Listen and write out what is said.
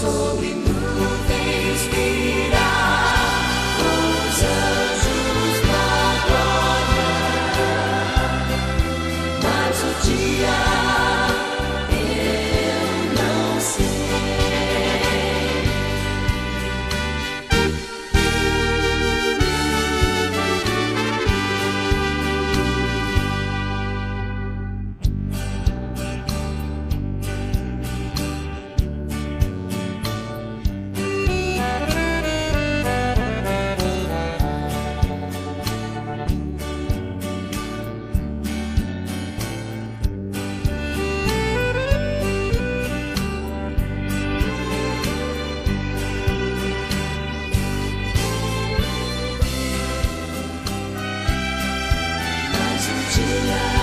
sobre nuvens. to life.